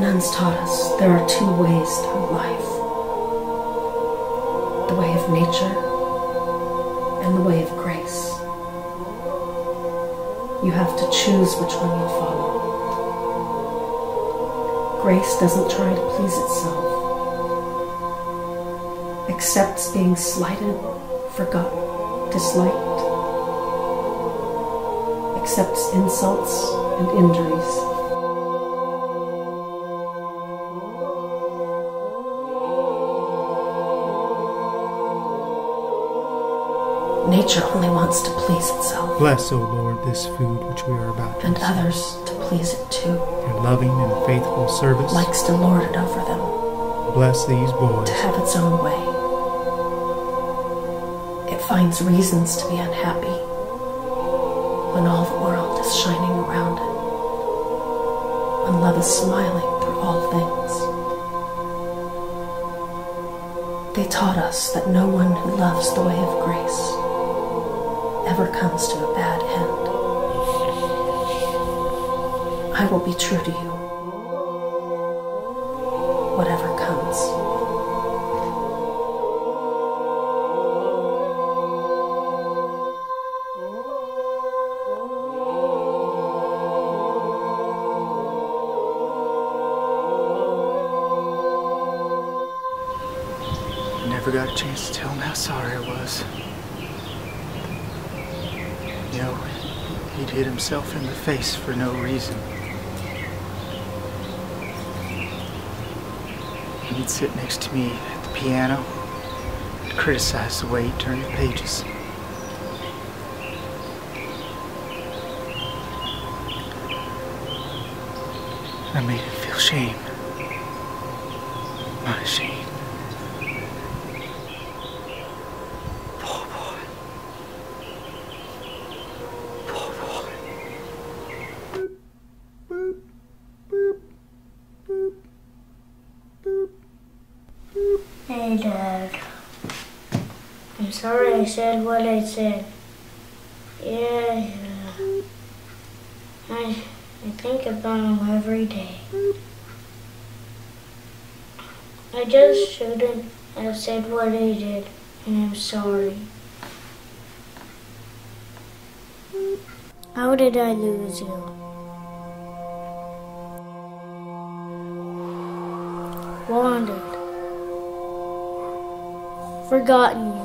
friends taught us there are two ways through life the way of nature and the way of grace. You have to choose which one you follow. Grace doesn't try to please itself, accepts being slighted, forgotten, disliked, accepts insults and injuries. Nature only wants to please itself. Bless, O Lord, this food which we are about to And receive. others to please it too. Your loving and faithful service. Likes to lord it over them, Bless these boys. to have its own way. It finds reasons to be unhappy when all the world is shining around it, when love is smiling through all things. They taught us that no one who loves the way of grace ever comes to a bad end. I will be true to you, whatever comes. Never got a chance to tell him how sorry I was. You know, he'd hit himself in the face for no reason. And he'd sit next to me at the piano and criticize the way he turned the pages. I made him feel shame. My shame. Dad. I'm sorry I said what I said. Yeah, yeah. I, I think about him every day. I just shouldn't have said what I did, and I'm sorry. How did I lose you? Wandered. Forgotten you.